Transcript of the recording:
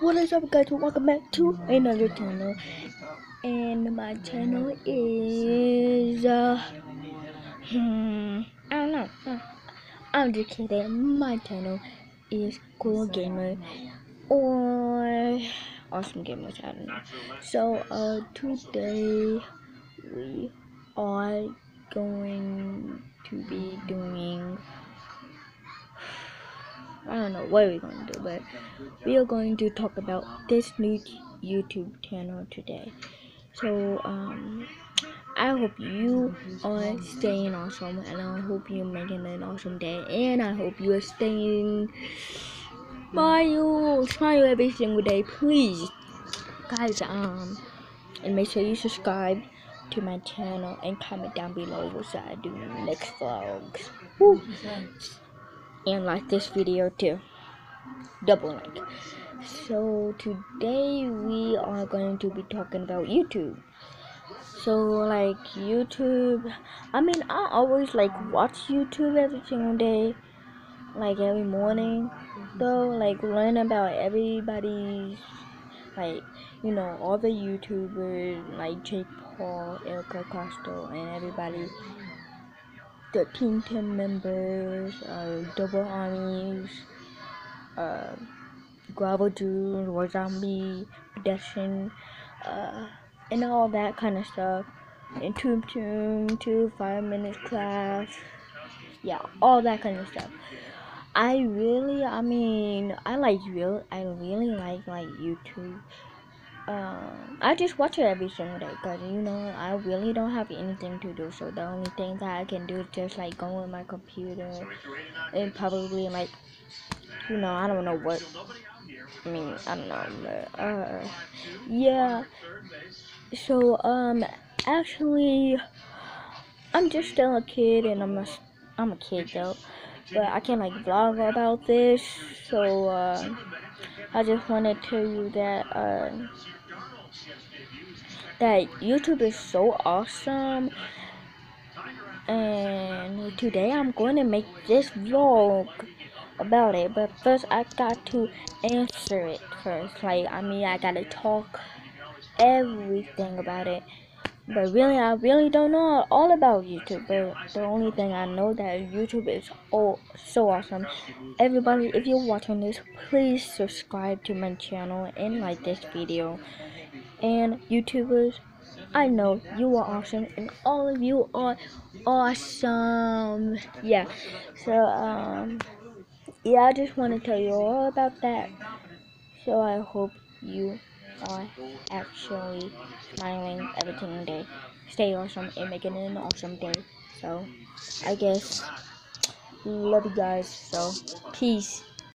What is up guys, welcome back to another channel. And my channel is uh hmm I don't know. Uh, I'm just kidding. My channel is cool gamer or awesome gamers I don't know so uh today we are going to be doing I don't know what we're going to do, but we are going to talk about this new YouTube channel today. So, um, I hope you are staying awesome, and I hope you're making an awesome day, and I hope you are staying smile, smile every single day, please, guys. Um, and make sure you subscribe to my channel and comment down below what should I do next vlogs. Woo and like this video too. Double like. So today we are going to be talking about youtube. So like youtube i mean i always like watch youtube every single day like every morning. Though like learn about everybody's like you know all the youtubers like jake paul erica costello and everybody the Team 10 members, uh, Double Armies, uh, Gravel Dude, War Zombie, Pedestrian, uh, and all that kind of stuff. And Toon Toon, 2 5 Minutes Class, yeah, all that kind of stuff. I really, I mean, I like real, I really like like YouTube um, I just watch it every single day because you know I really don't have anything to do. So the only thing that I can do is just like go on my computer and probably like you know I don't know what. I mean I don't know. But, uh, yeah. So um, actually, I'm just still a kid and I'm a I'm a kid though, but I can't like vlog about this. So uh, I just want to tell you that. Uh, that YouTube is so awesome. And today I'm going to make this vlog about it. But first I got to answer it first. Like I mean I gotta talk everything about it. But really I really don't know all about YouTube. But the only thing I know that YouTube is oh so awesome. Everybody if you're watching this please subscribe to my channel and like this video and YouTubers, I know you are awesome and all of you are awesome. Yeah. So um yeah, I just want to tell you all about that. So I hope you are actually smiling every single day. Stay awesome and make it an awesome day. So I guess love you guys. So peace.